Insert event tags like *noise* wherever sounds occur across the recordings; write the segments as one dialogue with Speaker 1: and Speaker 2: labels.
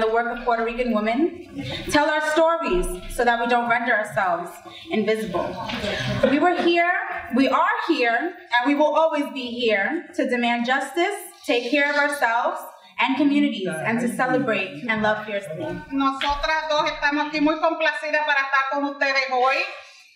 Speaker 1: and the work of Puerto Rican women, tell our stories so that we don't render ourselves invisible. We were here, we are here, and we will always be here to demand justice, take care of ourselves, and communities, and to celebrate and love fiercely.
Speaker 2: Nosotras dos estamos aquí muy complacidas para estar con ustedes hoy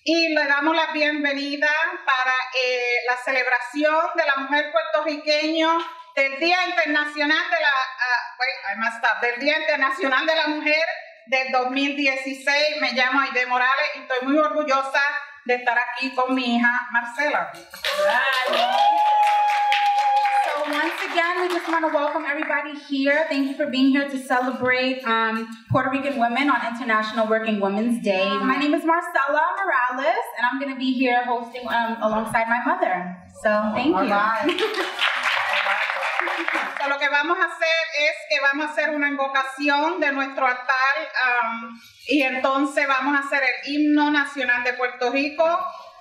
Speaker 2: y le damos la bienvenida para eh, la celebración de la mujer puertorriqueña del Día Internacional de la uh, wait, I messed up, del Día Internacional de la Mujer del 2016. Me llamo Haydee Morales y estoy muy orgullosa de estar aquí con mi hija Marcella.
Speaker 1: So once again, we just want to welcome everybody here. Thank you for being here to celebrate um, Puerto Rican women on International Working Women's Day. My name is Marcella Morales, and I'm going to be here hosting um, alongside my mother. So thank you. *laughs*
Speaker 2: So, lo que vamos a hacer es que vamos a hacer una invocación de nuestro altar um, y entonces vamos a hacer el himno nacional de Puerto Rico.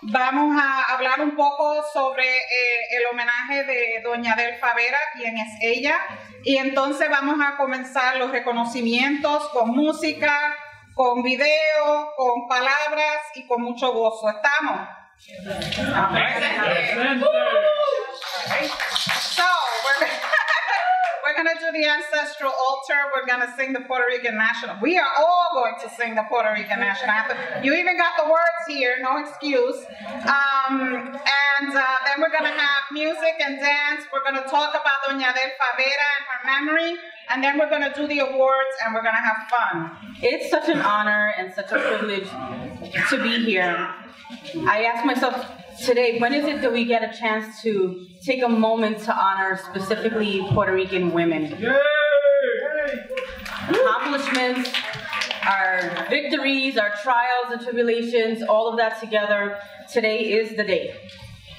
Speaker 2: Vamos a hablar un poco sobre eh, el homenaje de Doña Delfa Vera, quien es ella, y entonces vamos a comenzar los reconocimientos con música, con video, con palabras y con mucho gozo. ¿Estamos? So, we're, *laughs* we're going to do the ancestral altar. We're going to sing the Puerto Rican national. We are all going to sing the Puerto Rican national anthem. You even got the words here, no excuse. Um, and uh, then we're going to have music and dance. We're going to talk about Doña Adelfa Vera and her memory. And then we're going to do the awards and we're going to have fun.
Speaker 3: It's such an honor and such a privilege to be here. I ask myself today, when is it that we get a chance to take a moment to honor specifically Puerto Rican women? Accomplishments, our victories, our trials and tribulations, all of that together, today is the day.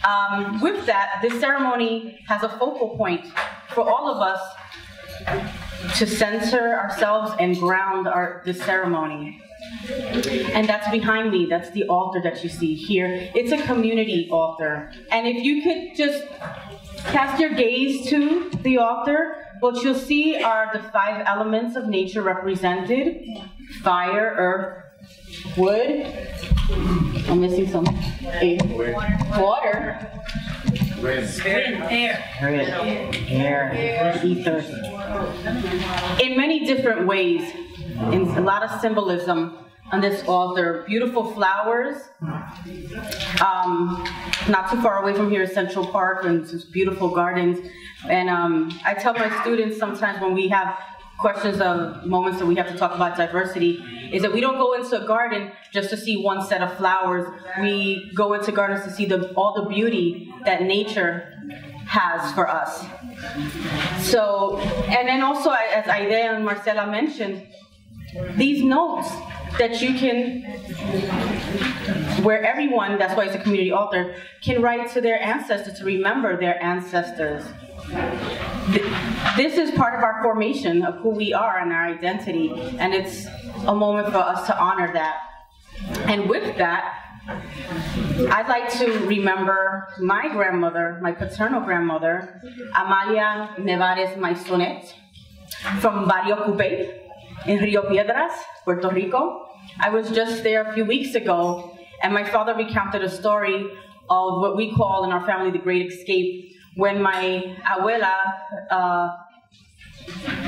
Speaker 3: Um, with that, this ceremony has a focal point for all of us to center ourselves and ground our, this ceremony. And that's behind me. That's the altar that you see here. It's a community altar. And if you could just cast your gaze to the altar, what you'll see are the five elements of nature represented fire, earth, wood. I'm missing some. Air. Water. Air. Air. Ether. In many different ways, in a lot of symbolism on this altar. Beautiful flowers. Um, not too far away from here is Central Park and some beautiful gardens. And um, I tell my students sometimes when we have questions of moments that we have to talk about diversity is that we don't go into a garden just to see one set of flowers. We go into gardens to see the, all the beauty that nature has for us. So, and then also, as Haydee and Marcella mentioned, these notes that you can, where everyone, that's why it's a community altar, can write to their ancestors to remember their ancestors. This is part of our formation of who we are and our identity, and it's a moment for us to honor that. And with that, I'd like to remember my grandmother, my paternal grandmother, Amalia Nevares Maisonet, from Barrio Cupey in Rio Piedras, Puerto Rico. I was just there a few weeks ago, and my father recounted a story of what we call in our family the Great Escape, when my abuela uh,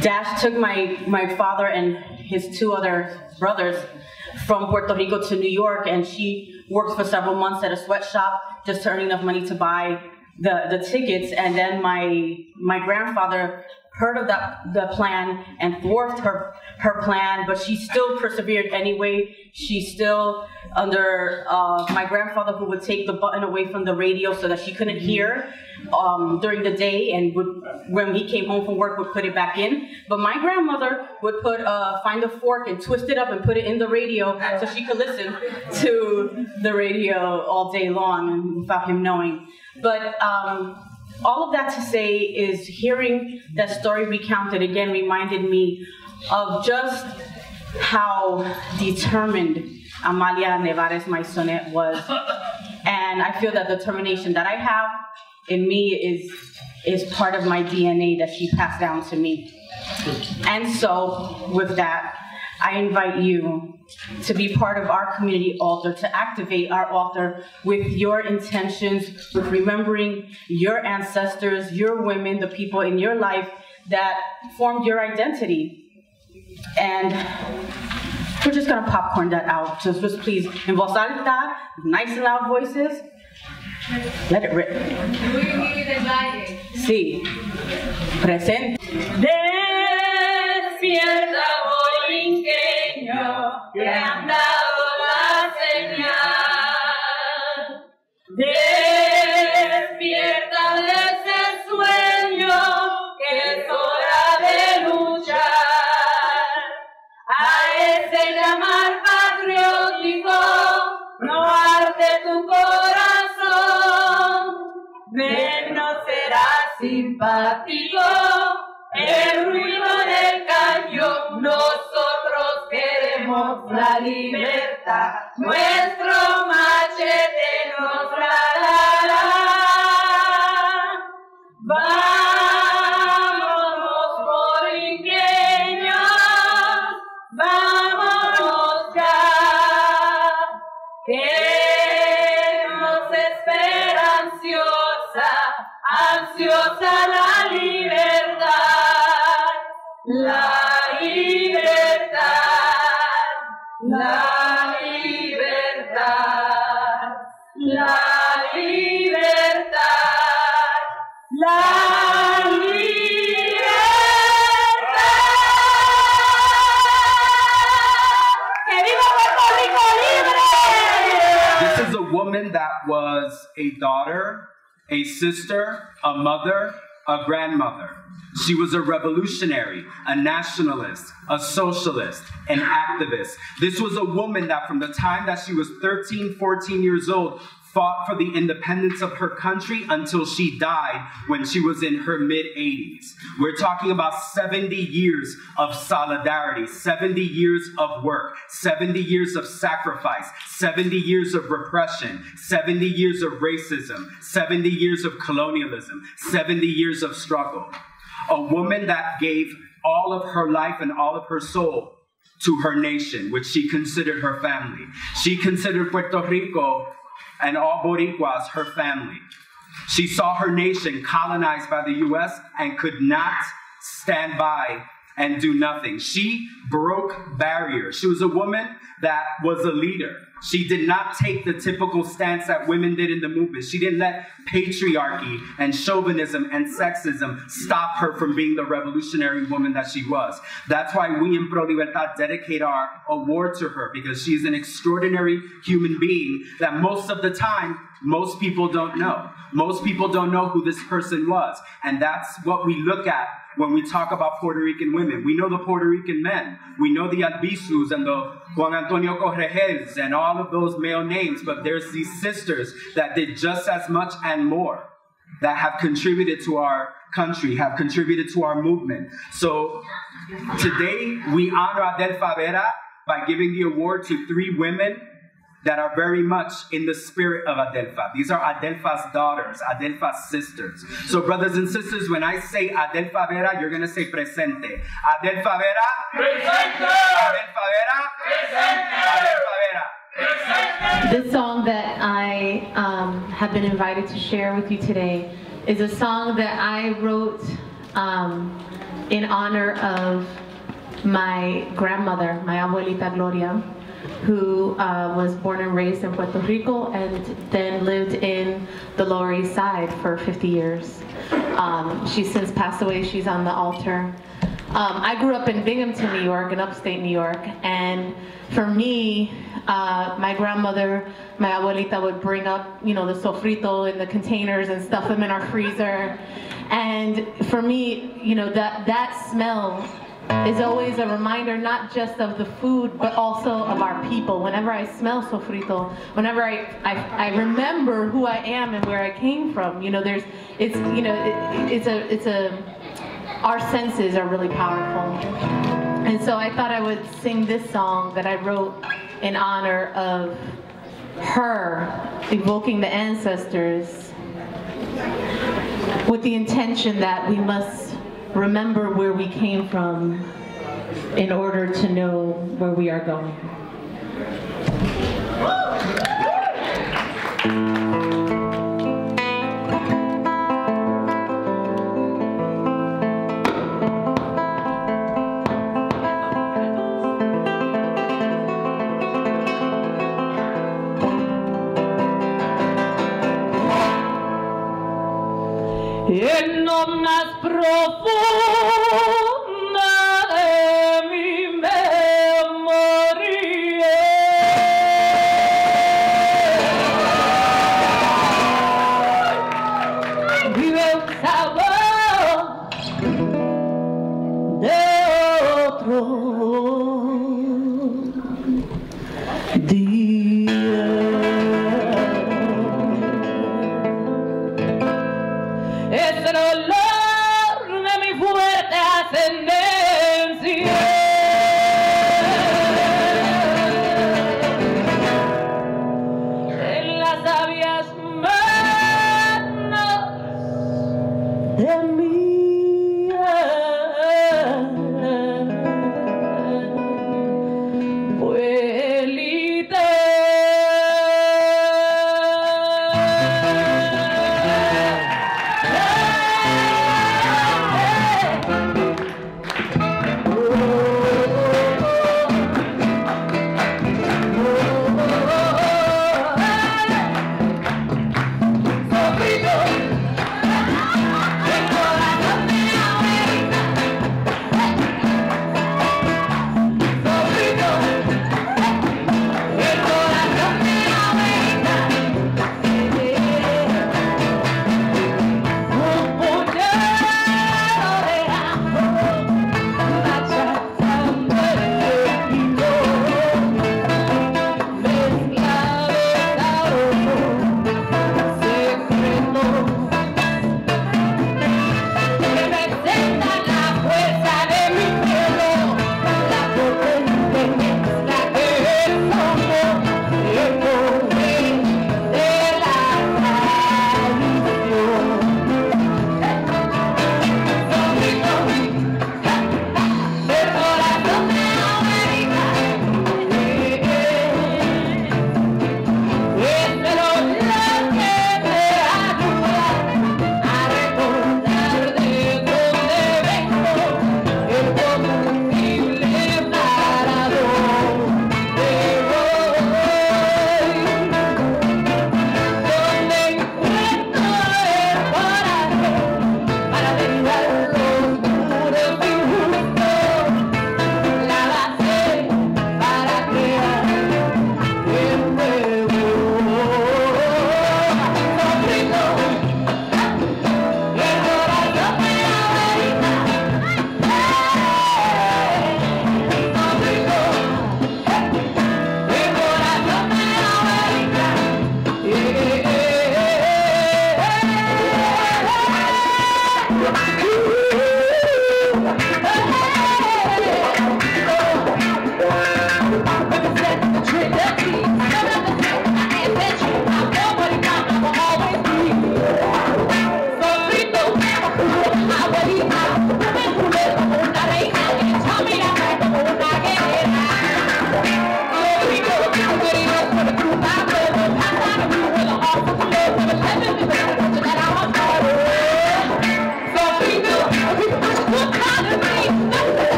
Speaker 3: Dash took my, my father and his two other brothers from Puerto Rico to New York, and she worked for several months at a sweatshop just to earn enough money to buy the, the tickets. And then my my grandfather heard of that the plan and thwarted her her plan, but she still persevered anyway. She still under uh, my grandfather who would take the button away from the radio so that she couldn't hear um, during the day, and would when he came home from work would put it back in. But my grandmother would put uh, find a fork and twist it up and put it in the radio so she could listen to the radio all day long without him knowing. But um, all of that to say is hearing that story recounted again reminded me of just how determined Amalia Nevares Maisonet was. And I feel that the determination that I have in me is is part of my DNA that she passed down to me. And so, with that, I invite you to be part of our community altar, to activate our altar with your intentions, with remembering your ancestors, your women, the people in your life that formed your identity. And we're just gonna popcorn that out. So just please, in voz alta, nice and loud voices. Let it rip. Sí. Presente.
Speaker 4: Despierta, te han dado la señal. Despierta libertad. Nuestro
Speaker 5: daughter, a sister, a mother, a grandmother. She was a revolutionary, a nationalist, a socialist, an activist. This was a woman that, from the time that she was 13, 14 years old, fought for the independence of her country until she died when she was in her mid 80s. We're talking about 70 years of solidarity, 70 years of work, 70 years of sacrifice, 70 years of repression, 70 years of racism, 70 years of colonialism, 70 years of struggle. A woman that gave all of her life and all of her soul to her nation, which she considered her family. She considered Puerto Rico and all Boricuas her family. She saw her nation colonized by the US and could not stand by and do nothing. She broke barriers. She was a woman that was a leader. She did not take the typical stance that women did in the movement. She didn't let patriarchy and chauvinism and sexism stop her from being the revolutionary woman that she was. That's why we in ProLibertad dedicate our award to her because she's an extraordinary human being that most of the time most people don't know. Most people don't know who this person was. And that's what we look at when we talk about Puerto Rican women. We know the Puerto Rican men. We know the Albizus and the Juan Antonio Corretjers and all of those male names, but there's these sisters that did just as much and more that have contributed to our country, have contributed to our movement. So today we honor Adelfa Vera by giving the award to three women that are very much in the spirit of Adelfa. These are Adelfa's daughters, Adelfa's sisters. So, brothers and sisters, when I say Adelfa Vera, you're going to say presente. Adelfa Vera. Presente. Adelfa Vera. Presente. Adelfa Vera. Presente.
Speaker 6: This song that I um, have been invited to share with you today is a song that I wrote um, in honor of my grandmother, my abuelita Gloria, who uh, was born and raised in Puerto Rico and then lived in the Lower East Side for 50 years. Um, she's since passed away. She's on the altar. Um, I grew up in Binghamton, New York, in upstate New York, and for me, uh, my grandmother, my abuelita would bring up, you know, the sofrito in the containers and stuff them in our freezer. And for me, you know, that, that smell is always a reminder not just of the food, but also of our people. Whenever I smell sofrito, whenever I, I, I remember who I am and where I came from, you know, there's, it's, you know, it, it's a, it's a, our senses are really powerful. And so I thought I would sing this song that I wrote in honor of her, evoking the ancestors. with the intention that we must remember where we came from in order to know where we are going.
Speaker 7: en lo más profundo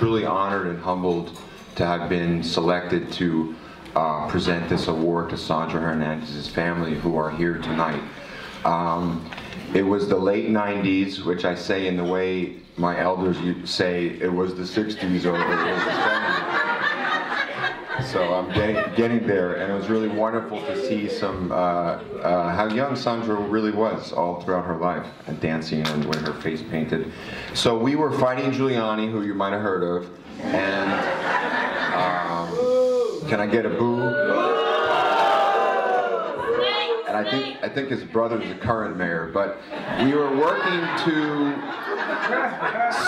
Speaker 8: truly honored and humbled to have been selected to uh, present this award to Sandra Hernandez's family who are here tonight. Um, it was the late 90s, which I say in the way my elders say it was the 60s or it was the 70s. So I'm getting, getting there, and it was really wonderful to see some, uh, uh, how young Sandra really was all throughout her life, and dancing and with her face painted. So we were fighting Giuliani, who you might have heard of, and um, can I get a boo? I think I think his brother's the current mayor, but we were working to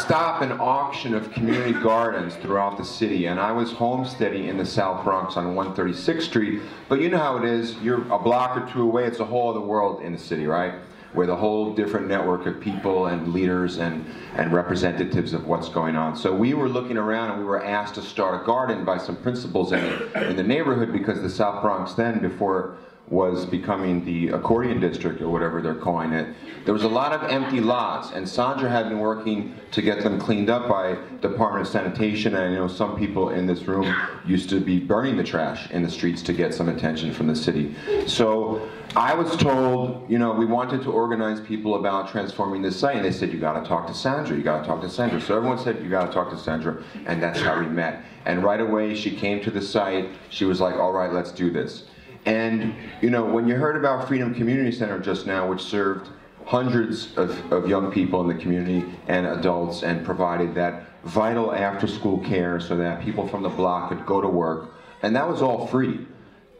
Speaker 8: stop an auction of community gardens throughout the city. And I was homesteading in the South Bronx on 136th Street. But you know how it is, you're a block or two away, it's a whole other world in the city, right? With a whole different network of people and leaders and, and representatives of what's going on. So we were looking around and we were asked to start a garden by some principals in, in the neighborhood because the South Bronx then, before was becoming the accordion district or whatever they're calling it, there was a lot of empty lots and Sandra had been working to get them cleaned up by Department of Sanitation and I know some people in this room used to be burning the trash in the streets to get some attention from the city. So I was told, you know, we wanted to organize people about transforming this site and they said, you gotta talk to Sandra, you gotta talk to Sandra. So everyone said, you gotta talk to Sandra and that's how we met. And right away she came to the site, she was like, all right, let's do this. And you know, when you heard about Freedom Community Center just now, which served hundreds of, of young people in the community and adults and provided that vital after-school care so that people from the block could go to work, and that was all free.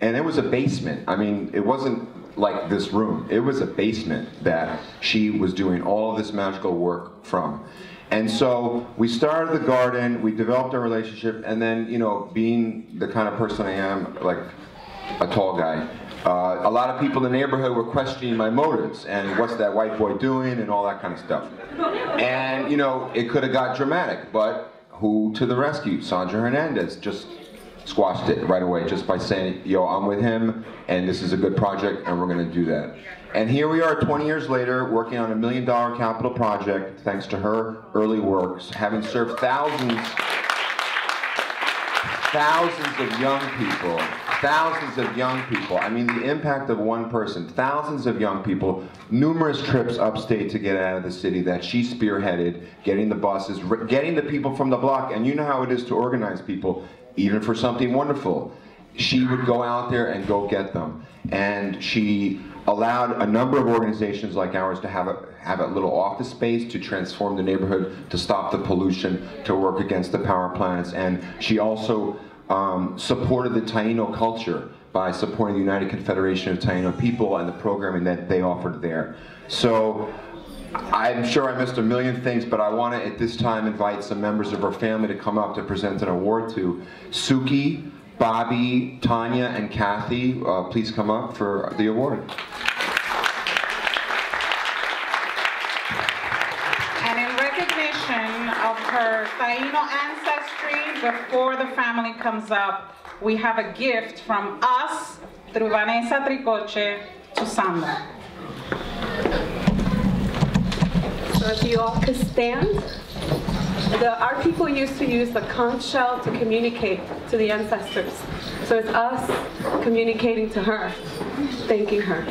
Speaker 8: And it was a basement. I mean, it wasn't like this room. It was a basement that she was doing all this magical work from. And so we started the garden, we developed a relationship, and then, you know, being the kind of person I am, like a tall guy. Uh, a lot of people in the neighborhood were questioning my motives and what's that white boy doing and all that kind of stuff. And, you know, it could have got dramatic, but who to the rescue? Sandra Hernandez just squashed it right away just by saying, yo, I'm with him and this is a good project and we're going to do that. And here we are 20 years later working on a million dollar capital project thanks to her early works, having served thousands thousands of young people, thousands of young people. I mean, the impact of one person, thousands of young people, numerous trips upstate to get out of the city that she spearheaded, getting the buses, getting the people from the block. And you know how it is to organize people, even for something wonderful. She would go out there and go get them. And she allowed a number of organizations like ours to have a, have a little office space to transform the neighborhood, to stop the pollution, to work against the power plants. And she also um, supported the Taino culture by supporting the United Confederation of Taino People and the programming that they offered there. So I'm sure I missed a million things, but I want to at this time invite some members of our family to come up to present an award to Suki, Bobby, Tanya, and Kathy. Uh, please come up for the award.
Speaker 2: her Taino ancestry before the family comes up. We have a gift from us through Vanessa Tricoche to Sandra.
Speaker 9: So if you all could stand. The, our people used to use the conch shell to communicate to the ancestors. So it's us communicating to her, thanking her.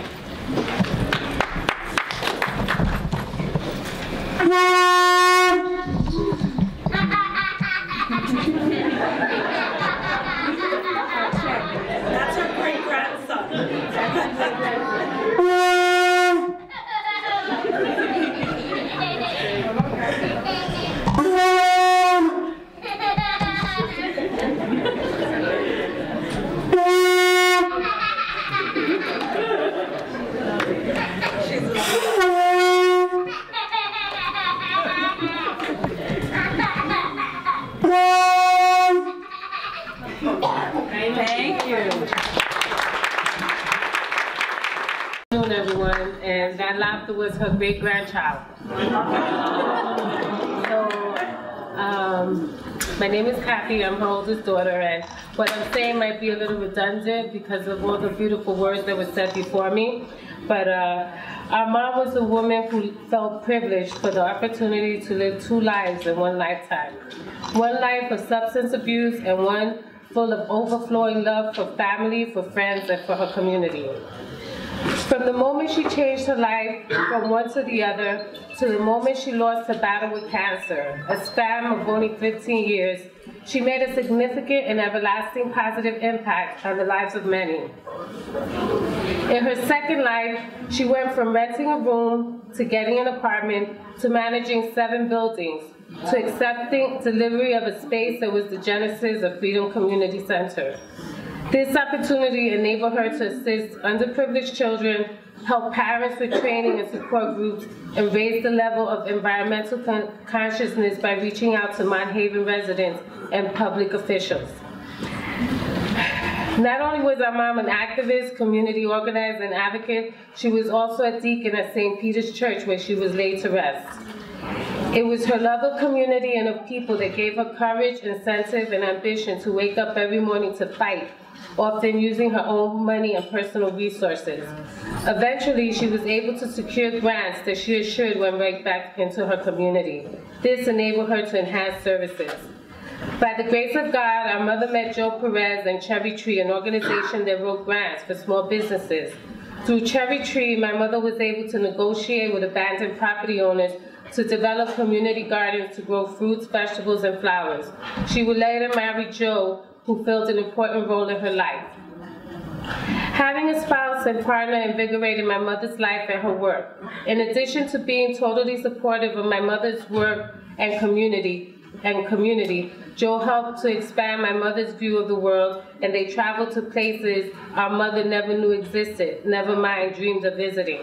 Speaker 10: Was her great grandchild. so, um, my name is Kathy. I'm her oldest daughter, and what I'm saying might be a little redundant because of all the beautiful words that were said before me. But uh, our mom was a woman who felt privileged for the opportunity to live two lives in one lifetime. One life of substance abuse and one full of overflowing love for family, for friends, and for her community. From the moment she changed her life from one to the other, to the moment she lost her battle with cancer, a span of only 15 years, she made a significant and everlasting positive impact on the lives of many. In her second life, she went from renting a room to getting an apartment to managing seven buildings to accepting delivery of a space that was the genesis of Freedom Community Center. This opportunity enabled her to assist underprivileged children, help parents with training and support groups, and raise the level of environmental con consciousness by reaching out to Mott Haven residents and public officials. Not only was our mom an activist, community organizer, and advocate, she was also a deacon at St. Peter's Church where she was laid to rest. It was her love of community and of people that gave her courage, incentive, and ambition to wake up every morning to fight often using her own money and personal resources. Eventually, she was able to secure grants that she assured went right back into her community. This enabled her to enhance services. By the grace of God, our mother met Joe Perez and Cherry Tree, an organization that wrote grants for small businesses. Through Cherry Tree, my mother was able to negotiate with abandoned property owners to develop community gardens to grow fruits, vegetables, and flowers. She would later marry Joe, who filled an important role in her life. Having a spouse and partner invigorated my mother's life and her work. In addition to being totally supportive of my mother's work and community, and community, Joe helped to expand my mother's view of the world, and they traveled to places our mother never knew existed, never mind dreamed of visiting.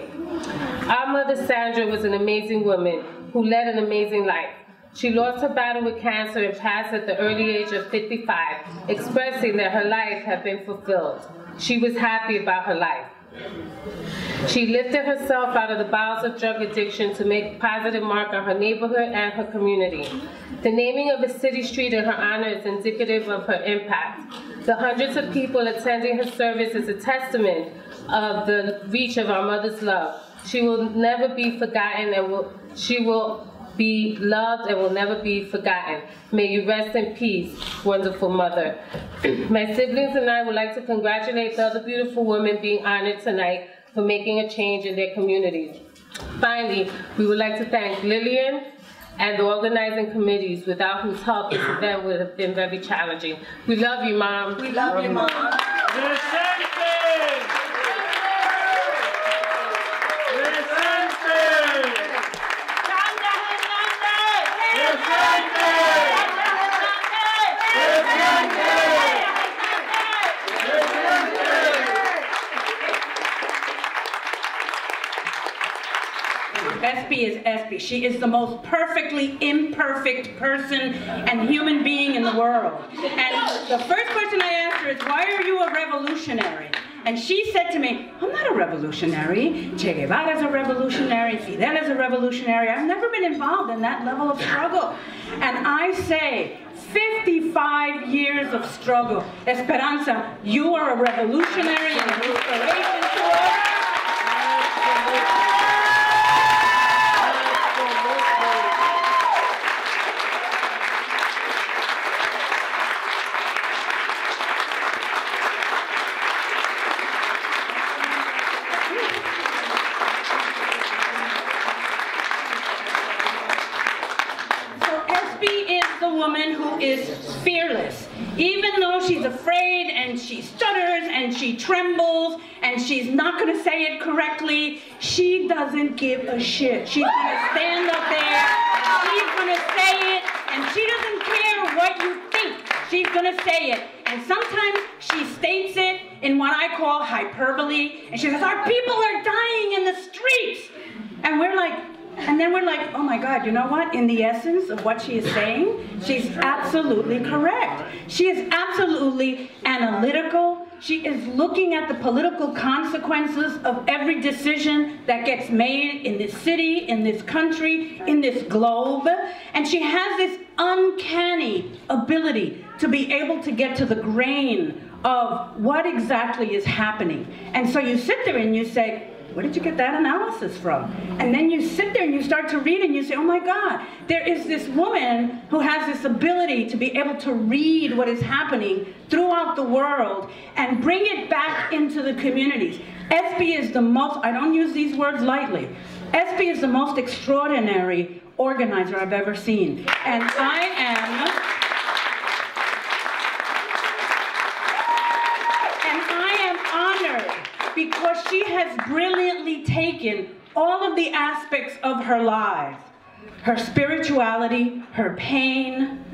Speaker 10: Our mother, Sandra, was an amazing woman who led an amazing life. She lost her battle with cancer and passed at the early age of 55, expressing that her life had been fulfilled. She was happy about her life. She lifted herself out of the bowels of drug addiction to make a positive mark on her neighborhood and her community. The naming of a city street in her honor is indicative of her impact. The hundreds of people attending her service is a testament of the reach of our mother's love. She will never be forgotten and will, she will be loved and will never be forgotten. May you rest in peace, wonderful mother. *clears throat* My siblings and I would like to congratulate the other beautiful women being honored tonight for making a change in their communities. Finally, we would like to thank Lillian and the organizing committees without whose help this event would have been very challenging. We love you, Mom.
Speaker 4: We love you, Mom.
Speaker 11: Espy is Espy. She is the most perfectly imperfect person and human being in the world. And the first question I asked her is, why are you a revolutionary? And she said to me, I'm not a revolutionary. Che Guevara is a revolutionary. Fidel is a revolutionary. I've never been involved in that level of struggle. And I say, 55 years of struggle. Esperanza, you are a revolutionary and an inspiration to us. Woman who is fearless. Even though she's afraid and she stutters and she trembles and she's not going to say it correctly, she doesn't give a shit. She's going to stand up there, she's going to say it, and she doesn't care what you think. She's going to say it. And sometimes she states it in what I call hyperbole. And she says, our people are dying in the streets. And we're like, and then we're like, oh my God, you know what? In the essence of what she is saying, she's absolutely correct. She is absolutely analytical. She is looking at the political consequences of every decision that gets made in this city, in this country, in this globe. And she has this uncanny ability to be able to get to the grain of what exactly is happening. And so you sit there and you say, where did you get that analysis from? And then you sit there and you start to read and you say, oh my God, there is this woman who has this ability to be able to read what is happening throughout the world and bring it back into the communities. Espy is the most, I don't use these words lightly, Espy is the most extraordinary organizer I've ever seen. And I am, she has brilliantly taken all of the aspects of her life, her spirituality, her pain,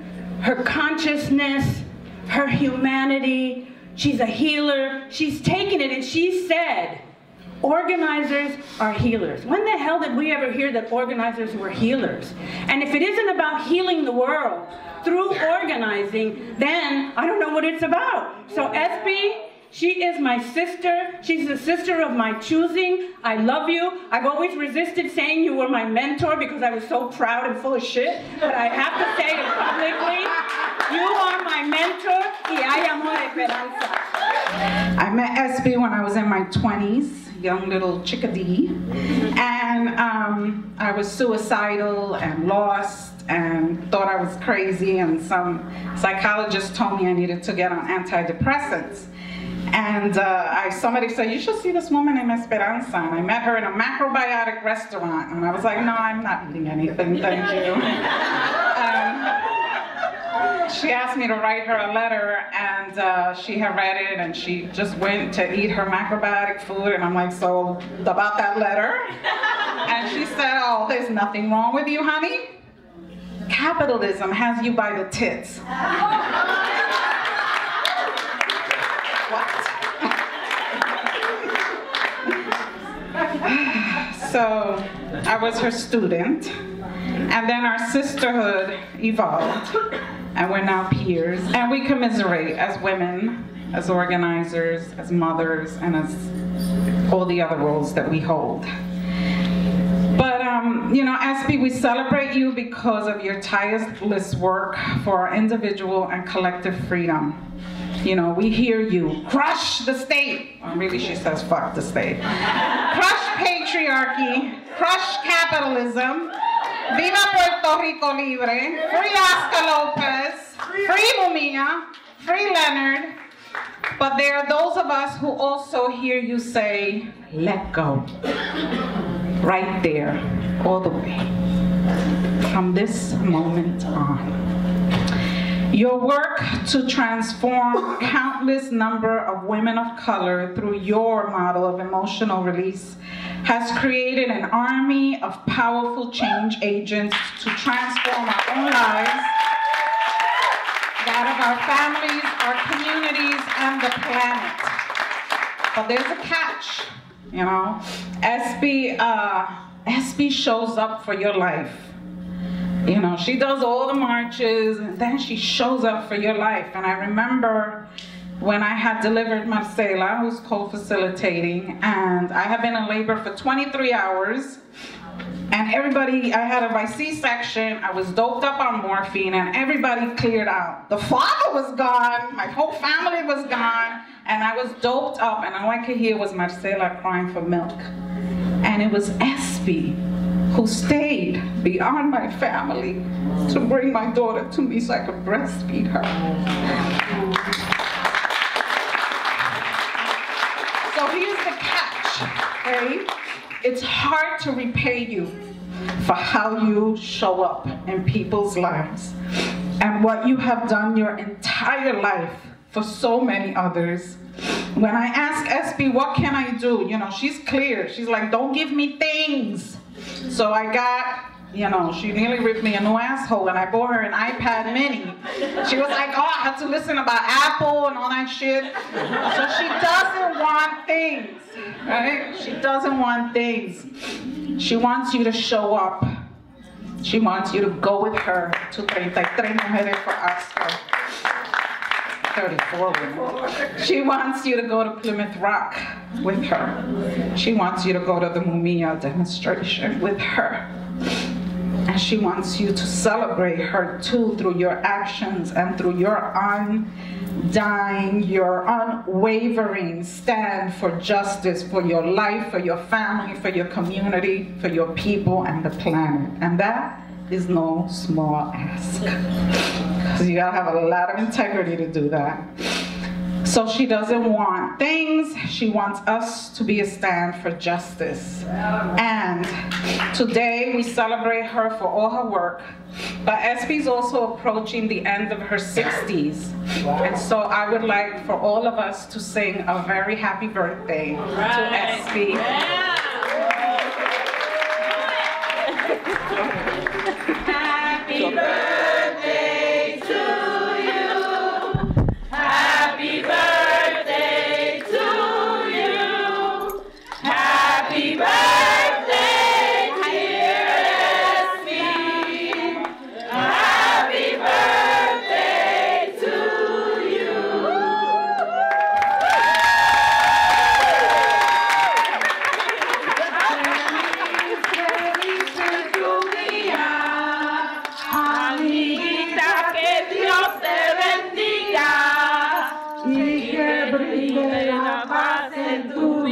Speaker 11: her consciousness, her humanity. She's a healer. She's taken it and she said, Organizers are healers. When the hell did we ever hear that organizers were healers? And if it isn't about healing the world through organizing, then I don't know what it's about. So Espy, she is my sister. She's the sister of my choosing. I love you. I've always resisted saying you were my mentor because I was so proud and full of shit. But I have to say it publicly. You are my mentor.
Speaker 2: I met Espy when I was in my 20s, young little chickadee, and um, I was suicidal and lost and thought I was crazy, and some psychologist told me I needed to get on antidepressants. And uh, I, somebody said, you should see this woman named Esperanza. And I met her in a macrobiotic restaurant. And I was like, no, I'm not eating anything, thank you. *laughs* um, she asked me to write her a letter and uh, she had read it and she just went to eat her macrobiotic food. And I'm like, so about that letter? *laughs* And she said, oh, there's nothing wrong with you, honey. Capitalism has you by the tits. *laughs* so I was her student. And then our sisterhood evolved, and we're now peers. And we commiserate as women, as organizers, as mothers, and as all the other roles that we hold. But, um, you know, Espy, we celebrate you because of your tireless work for our individual and collective freedom. You know, we hear you. Crush the state. Well, really, she says fuck the state. Crush patriarchy. Crush capitalism. Viva Puerto Rico Libre. Free Oscar Lopez. Free Mumia. Free Leonard. But there are those of us who also hear you say, let go. Right there, all the way. From this moment on. Your work to transform countless number of women of color through your model of emotional release has created an army of powerful change agents to transform our own lives, that of our families, our communities, and the planet. But there's a catch, you know. Espy, uh, Espy shows up for your life. You know, she does all the marches and then she shows up for your life. And I remember when I had delivered Marcella, who's co-facilitating, and I had been in labor for 23 hours. And everybody, I had a by C-section, I was doped up on morphine, and everybody cleared out. The father was gone, my whole family was gone, and I was doped up, and all I could hear was Marcella crying for milk. And it was Espy who stayed beyond my family to bring my daughter to me so I could breastfeed her. So here's the catch, okay? It's hard to repay you for how you show up in people's lives and what you have done your entire life for so many others. When I ask Espy, what can I do? You know, she's clear. She's like, don't give me things. So I got, you know, she nearly ripped me a new asshole and I bought her an iPad mini. She was like, oh, I have to listen about Apple and all that shit. So she doesn't want things, right? She doesn't want things. She wants you to show up. She wants you to go with her to 33 Mujeres for Oscar. 34 women. She wants you to go to Plymouth Rock with her. She wants you to go to the Mumia demonstration with her. And she wants you to celebrate her too through your actions and through your undying, your unwavering stand for justice for your life, for your family, for your community, for your people, and the planet. And that is no small ask. Because you gotta have a lot of integrity to do that. So she doesn't want things, she wants us to be a stand for justice. And today we celebrate her for all her work, but Espy is also approaching the end of her 60s. And so I would like for all of us to sing a very happy birthday to Espy.
Speaker 4: Happy birthday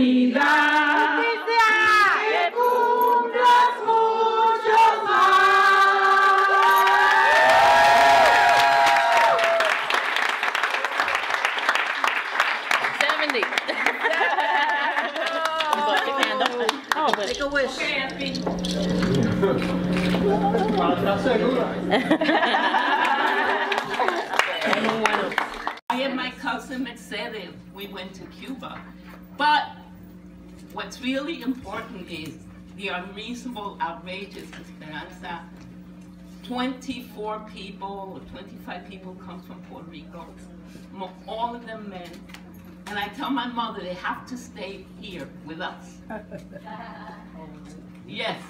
Speaker 4: vida. Que cumplas muchos
Speaker 12: Seventy. *laughs* Make a wish.
Speaker 13: Me *laughs* and my cousin Mercedes, we went to Cuba. But what's really important is the unreasonable, outrageous Esperanza. 24 people or 25 people come from Puerto Rico, all of them men. And I tell my mother they have to stay here with us. *laughs* Yes.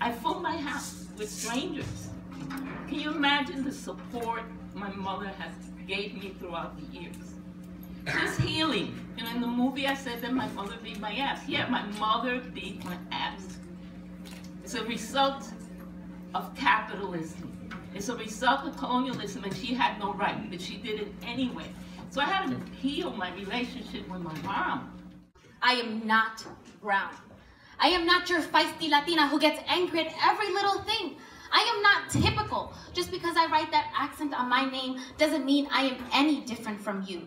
Speaker 13: I fill my house with strangers. Can you imagine the support my mother has gave me throughout the years? Just healing. You know, in the movie I said that my mother beat my ass. Yeah, my mother beat my ass. It's a result of capitalism. It's a result of colonialism, and she had no right, but she did it anyway. So I had to heal my relationship with my mom.
Speaker 14: I am not brown. I am not your feisty Latina who gets angry at every little thing. I am not typical. Just because I write that accent on my name doesn't mean I am any different from you.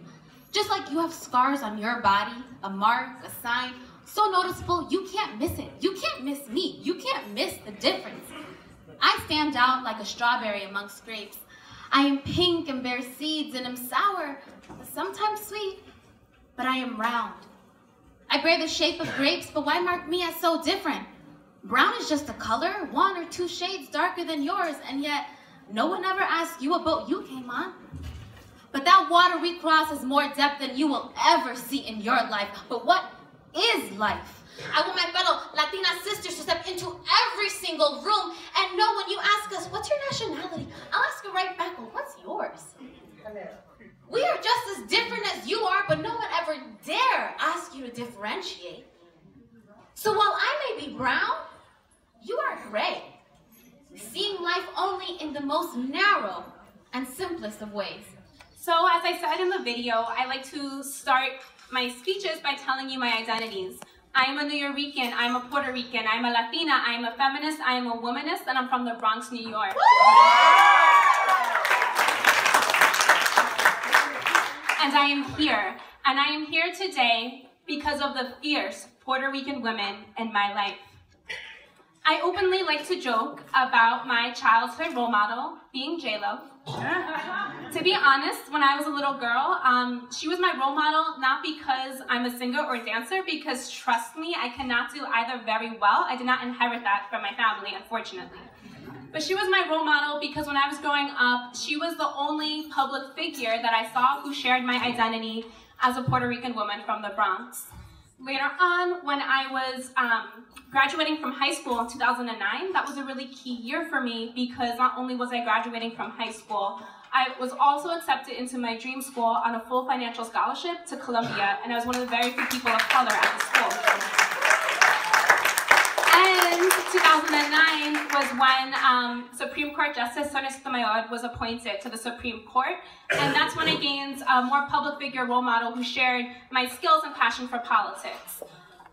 Speaker 14: Just like you have scars on your body, a mark, a sign, so noticeable you can't miss it. You can't miss me. You can't miss the difference. I stand out like a strawberry amongst grapes. I am pink and bear seeds and am sour, sometimes sweet, but I am round. I bear the shape of grapes, but why mark me as so different? Brown is just a color, one or two shades darker than yours, and yet no one ever asked you about you came on. But that water we cross has more depth than you will ever see in your life. But what is life? I want my fellow Latina sisters to step into every single room and know when you ask us, what's your nationality? I'll ask you right back, well, what's yours? We are just as different as you are, but no one ever dare ask you to differentiate. So while I may be brown, you are gray, seeing life only in the most narrow and simplest of ways.
Speaker 15: So as I said in the video, I like to start my speeches by telling you my identities. I am a Nuyorican, I'm a Puerto Rican, I'm a Latina, I am a feminist, I am a womanist, and I'm from the Bronx, New York. And I am here, and I am here today because of the fierce Puerto Rican women in my life. I openly like to joke about my childhood role model being J-Lo. *laughs* to be honest, when I was a little girl, um, she was my role model not because I'm a singer or dancer, because trust me, I cannot do either very well. I did not inherit that from my family, unfortunately. But she was my role model because when I was growing up, she was the only public figure that I saw who shared my identity as a Puerto Rican woman from the Bronx. Later on, when I was um, graduating from high school in 2009, that was a really key year for me because not only was I graduating from high school, I was also accepted into my dream school on a full financial scholarship to Columbia, and I was one of the very few people of color at the school. And 2009 was when um, Supreme Court Justice Sonia Sotomayor was appointed to the Supreme Court, and that's when I gained a more public figure role model who shared my skills and passion for politics.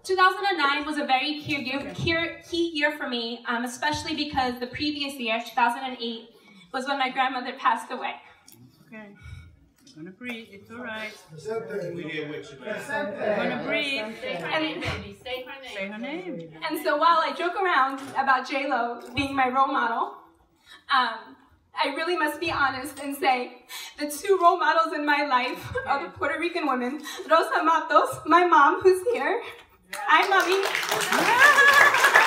Speaker 15: 2009 was a very key year, key year for me, um, especially because the previous year, 2008, was when my grandmother passed away.
Speaker 16: Okay. You're gonna breathe. It's all right. We here with you. You're gonna breathe.
Speaker 15: Say her name, baby. Say her name.
Speaker 16: Say her name.
Speaker 15: And so while I joke around about J Lo being my role model, um, I really must be honest and say the two role models in my life are the Puerto Rican women, Rosa Matos, my mom, who's here. Hi, mommy. *laughs*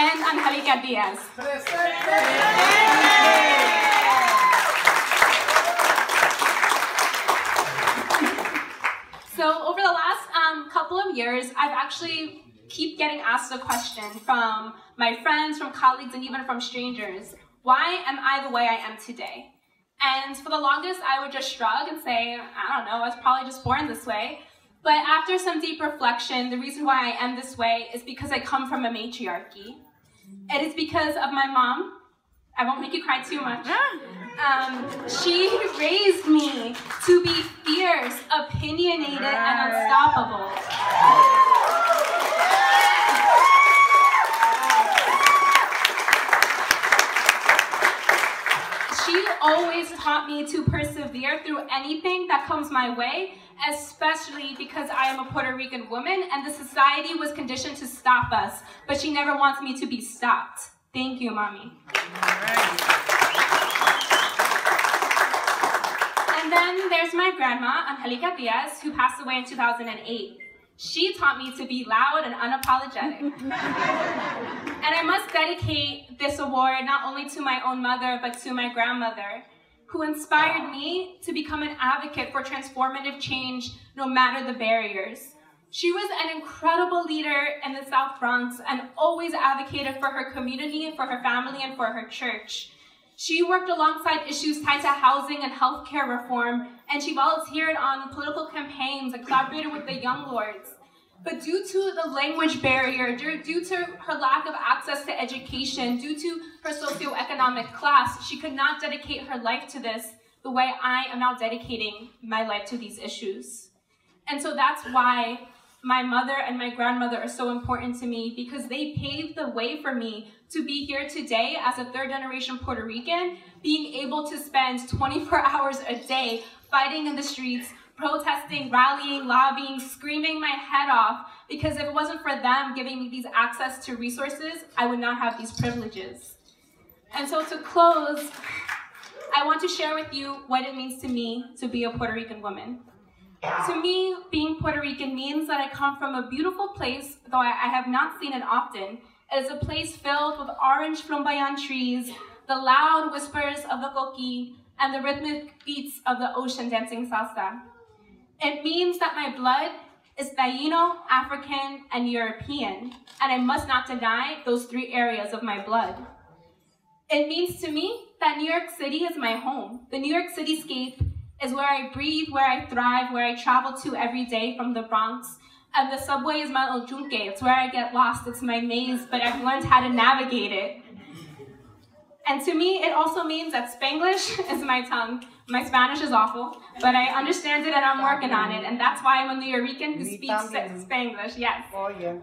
Speaker 15: and Angelica Diaz. So over the last um, couple years, I've actually keep getting asked a question from my friends, from colleagues, and even from strangers. Why am I the way I am today? And for the longest, I would just shrug and say, I don't know, I was probably just born this way. But after some deep reflection, the reason why I am this way is because I come from a matriarchy. It is because of my mom. I won't make you cry too much. Um, she raised me to be fierce, opinionated, and unstoppable. She always taught me to persevere through anything that comes my way, especially because I am a Puerto Rican woman and the society was conditioned to stop us, but she never wants me to be stopped. Thank you, Mommy. And then there's my grandma, Angelica Diaz, who passed away in 2008. She taught me to be loud and unapologetic. *laughs* and I must dedicate this award not only to my own mother, but to my grandmother, who inspired me to become an advocate for transformative change no matter the barriers. She was an incredible leader in the South Bronx and always advocated for her community, for her family, and for her church. She worked alongside issues tied to housing and healthcare reform, and she volunteered on political campaigns and collaborated with the Young Lords. But due to the language barrier, due to her lack of access to education, due to her socioeconomic class, she could not dedicate her life to this the way I am now dedicating my life to these issues. And so that's why my mother and my grandmother are so important to me because they paved the way for me to be here today as a third generation Puerto Rican, being able to spend 24 *laughs* hours a day fighting in the streets, protesting, rallying, lobbying, screaming my head off, because if it wasn't for them giving me these access to resources, I would not have these privileges. And so to close, I want to share with you what it means to me to be a Puerto Rican woman. To me, being Puerto Rican means that I come from a beautiful place, though I, have not seen it often. It is a place filled with orange flamboyant trees, the loud whispers of the coqui, and the rhythmic beats of the ocean dancing salsa. It means that my blood is Taino, African, and European, and I must not deny those three areas of my blood. It means to me that New York City is my home. The New York cityscape is where I breathe, where I thrive, where I travel to every day from the Bronx. And the subway is my ojunque. It's where I get lost. It's my maze, but I've learned how to navigate it. And to me, it also means that Spanglish *laughs* is my tongue. My Spanish is awful, but I understand it and I'm working on it. And that's why I'm a Nuyorican who speaks Spanglish, yes.
Speaker 16: Oh, yeah.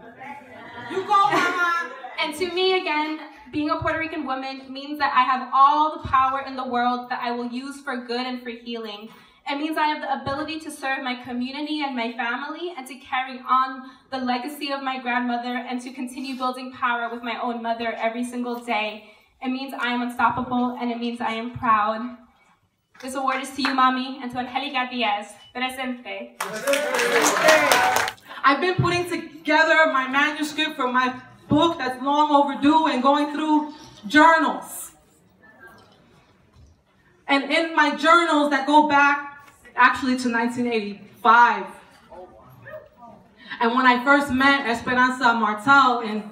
Speaker 15: You go, Mama! And to me, again, being a Puerto Rican woman means that I have all the power in the world that I will use for good and for healing. It means I have the ability to serve my community and my family and to carry on the legacy of my grandmother and to continue building power with my own mother every single day. It means I am unstoppable and it means I am proud. This award is to you, Mommy, and to Angelica Diaz. Presente.
Speaker 17: I've been putting together my manuscript for my book that's long overdue and going through journals. And in my journals that go back actually to 1985. And when I first met Esperanza Martell in,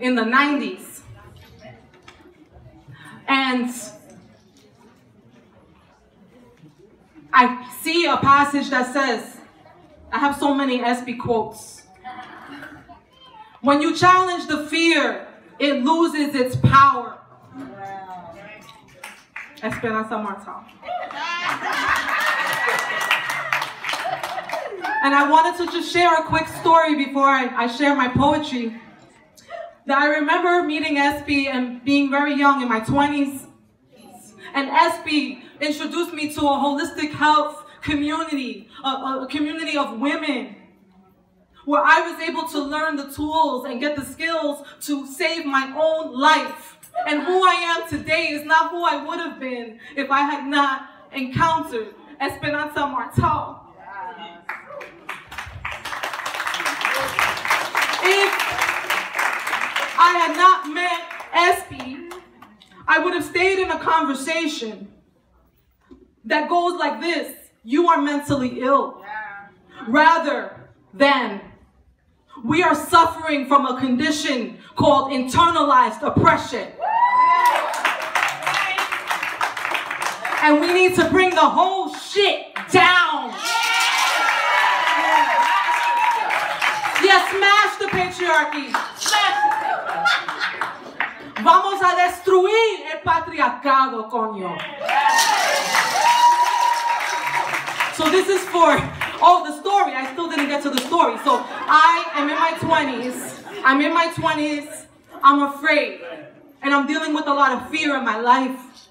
Speaker 17: in the 90s. And I see a passage that says, I have so many Espy quotes. When you challenge the fear, it loses its power. Esperanza Martell. And I wanted to just share a quick story before I, I share my poetry. That I remember meeting Espy and being very young in my 20s. And Espy introduced me to a holistic health community, a, a community of women where I was able to learn the tools and get the skills to save my own life. And who I am today is not who I would have been if I had not encountered Esperanza Martell. If I had not met Espy, I would have stayed in a conversation that goes like this You are mentally ill. Rather than we are suffering from a condition called internalized oppression. And we need to bring the whole shit down. Yeah, smash the patriarchy. Smash. Vamos a destruir el patriarcado, coño. So this is for, oh, the story. I still didn't get to the story. So I am in my 20s. I'm in my 20s. I'm afraid. And I'm dealing with a lot of fear in my life.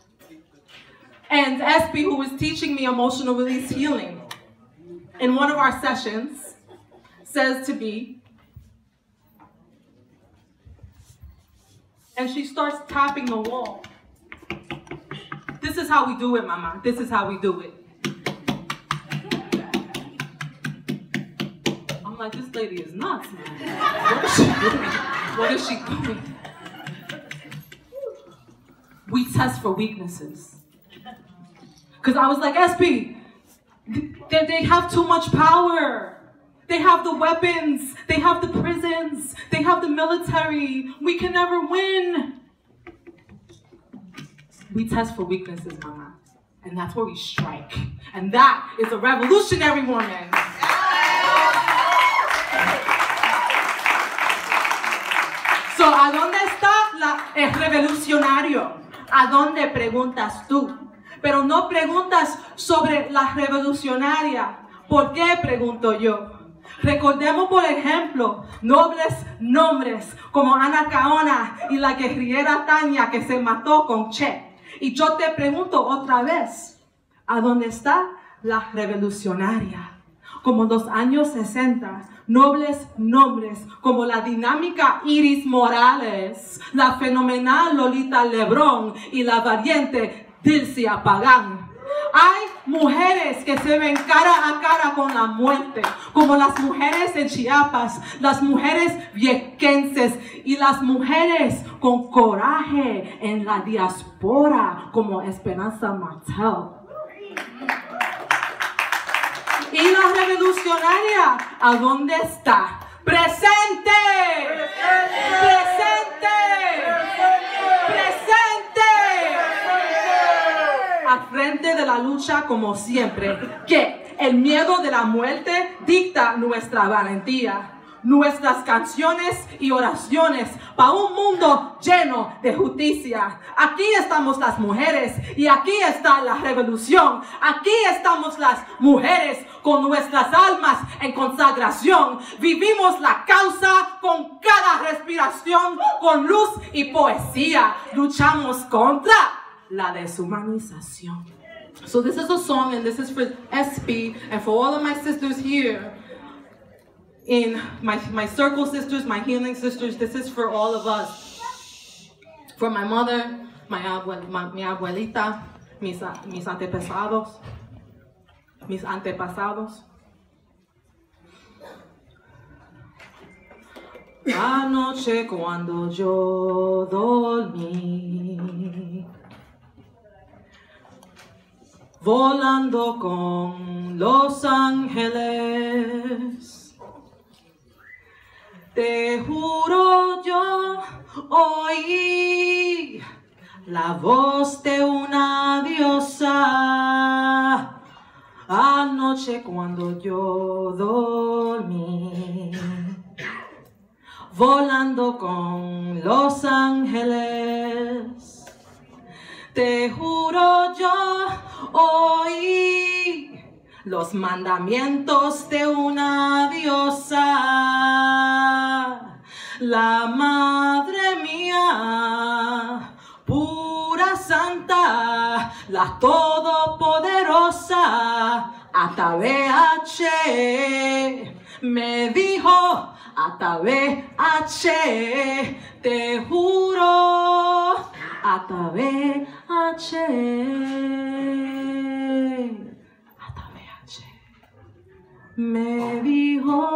Speaker 17: And Espy, who was teaching me emotional release healing, in one of our sessions, says to me, and she starts tapping the wall. This is how we do it, Mama. This is how we do it. Like, this lady is nuts, man. *laughs* What is she doing? What is she doing? We test for weaknesses. Because I was like, Espy, they, they have too much power. They have the weapons. They have the prisons. They have the military. We can never win. We test for weaknesses, Mama. And that's where we strike. And that is a revolutionary woman. So, ¿a dónde está la, el revolucionario? ¿A dónde preguntas tú? Pero no preguntas sobre la revolucionaria. ¿Por qué pregunto yo? Recordemos, por ejemplo, nobles nombres como Ana Caona y la guerrillera Tania que se mató con Che. Y yo te pregunto otra vez, ¿a dónde está la revolucionaria? Como los años 60, nobles nombres como la dinámica Iris Morales, la fenomenal Lolita Lebrón y la valiente Dilcia Pagán. Hay mujeres que se ven cara a cara con la muerte, como las mujeres en Chiapas, las mujeres viequenses y las mujeres con coraje en la diáspora, como Esperanza Martel. ¿Y la revolucionaria? ¿A dónde está? ¡Presente! ¡Presente! ¡Presente! Al frente de la lucha como siempre, que el miedo de la muerte dicta nuestra valentía nuestras canciones y oraciones para un mundo lleno de justicia. Aquí estamos las mujeres y aquí está la revolución. Aquí estamos las mujeres con nuestras almas en consagración. Vivimos la causa con cada respiración, con luz y poesía. Luchamos contra la deshumanización. So this is a song and this is for SB and for all of my sisters here in my, my circle sisters, my healing sisters, this is for all of us. For my mother, my, abuel, my abuelita, mis, mis antepasados, mis antepasados. Anoche cuando yo dormí, volando con los ángeles, te juro yo oí la voz de una diosa anoche cuando yo dormí. volando con los ángeles. Te juro yo oí los mandamientos de una diosa, la madre mía, pura santa, la todopoderosa, Atabeache, me dijo, Atabeache, te juro, Atabeache. Me dijo,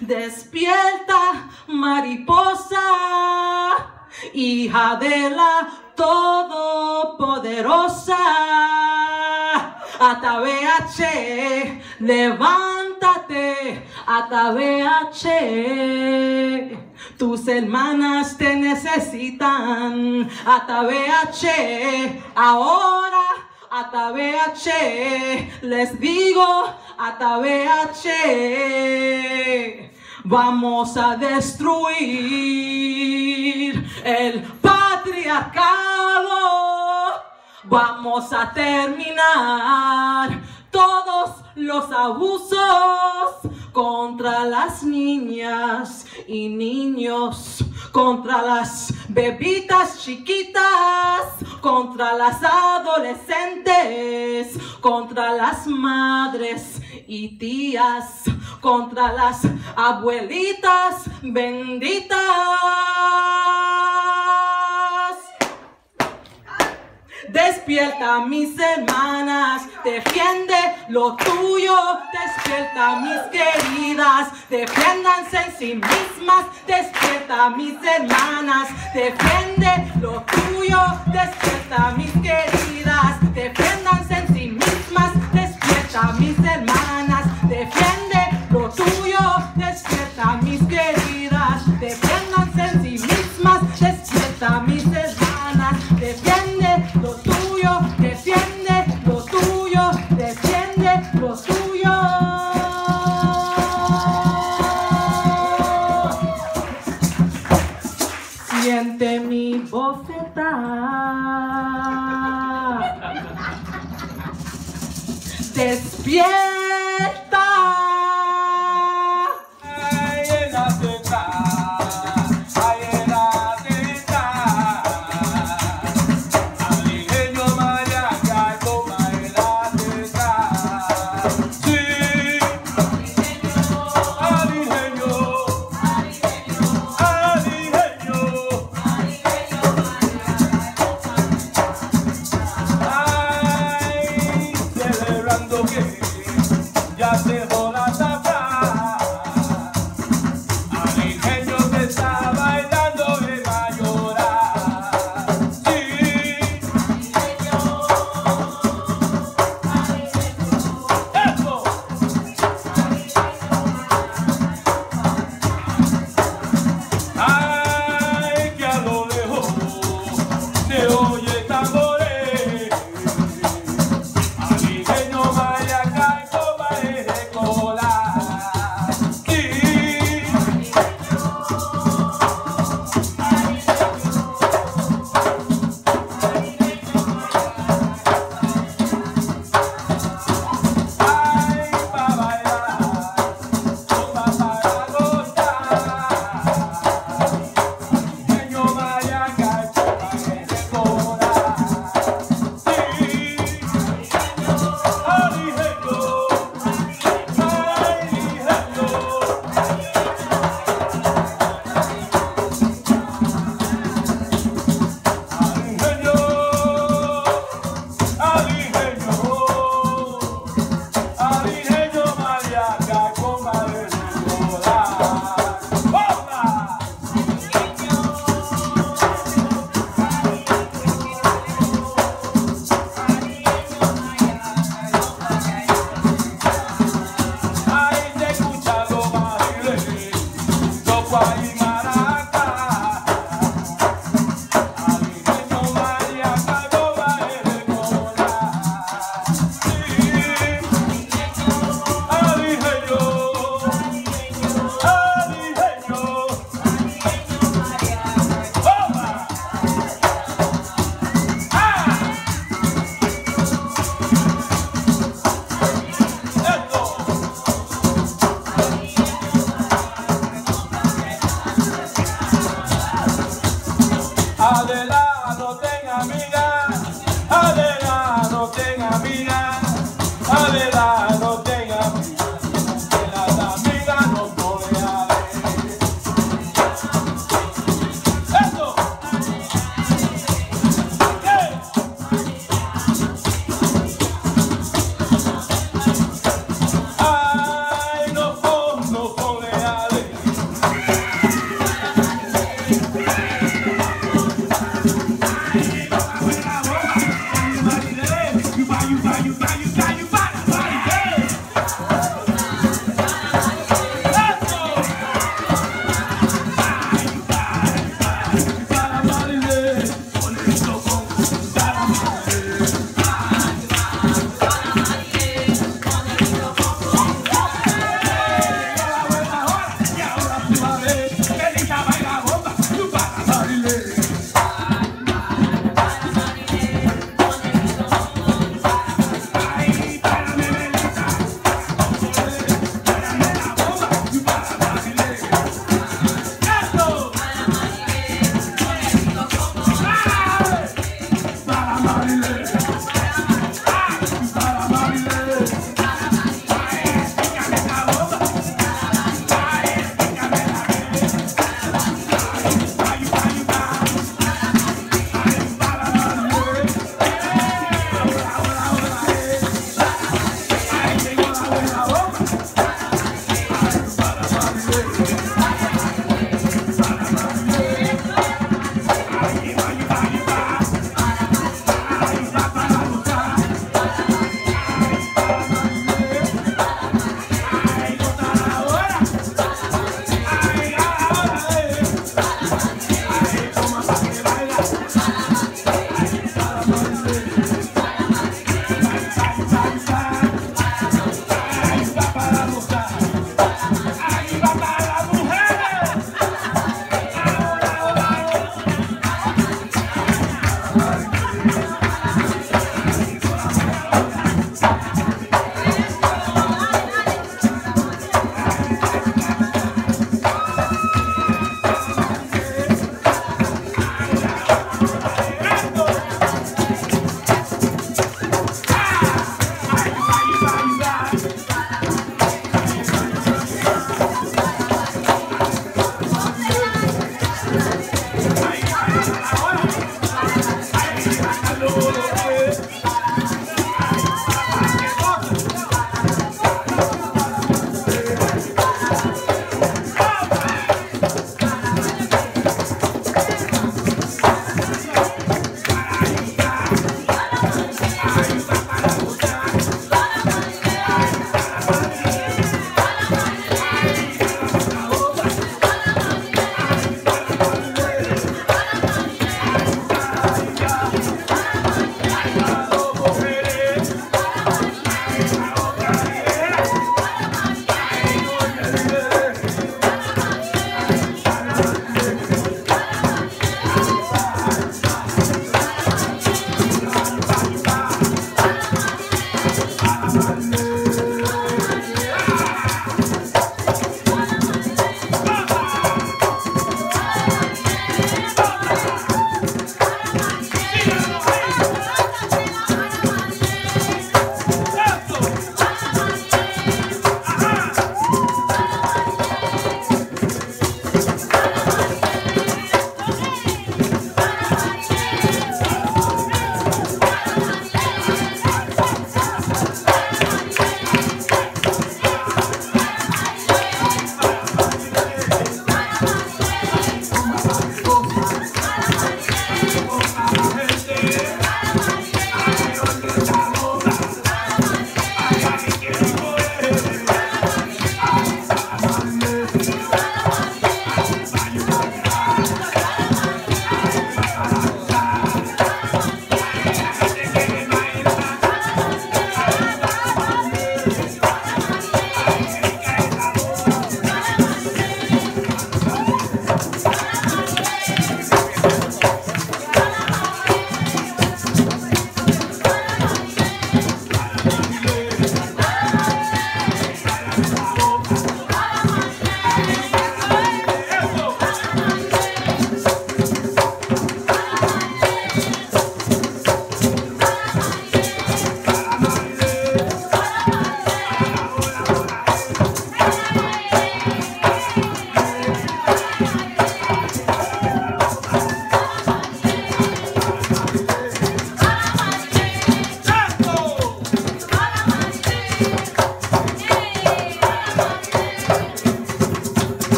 Speaker 17: despierta mariposa, hija de la todopoderosa. Atabeache, levántate, Atabeache. Tus hermanas te necesitan, Atabeache, ahora. Atabeache, les digo, Atabeache, vamos a destruir el patriarcado, vamos a terminar todos los abusos contra las niñas y niños, contra las bebitas chiquitas, contra las adolescentes, contra las madres y tías, contra las abuelitas benditas. Despierta mis hermanas, defiende lo tuyo, despierta mis queridas, defiéndanse en sí mismas, despierta mis hermanas, defiende lo tuyo, despierta mis queridas, defiéndanse en sí mismas, despierta mis hermanas, defiende lo tuyo, despierta mis queridas, defiéndanse en sí mismas, despierta mis
Speaker 18: Now you got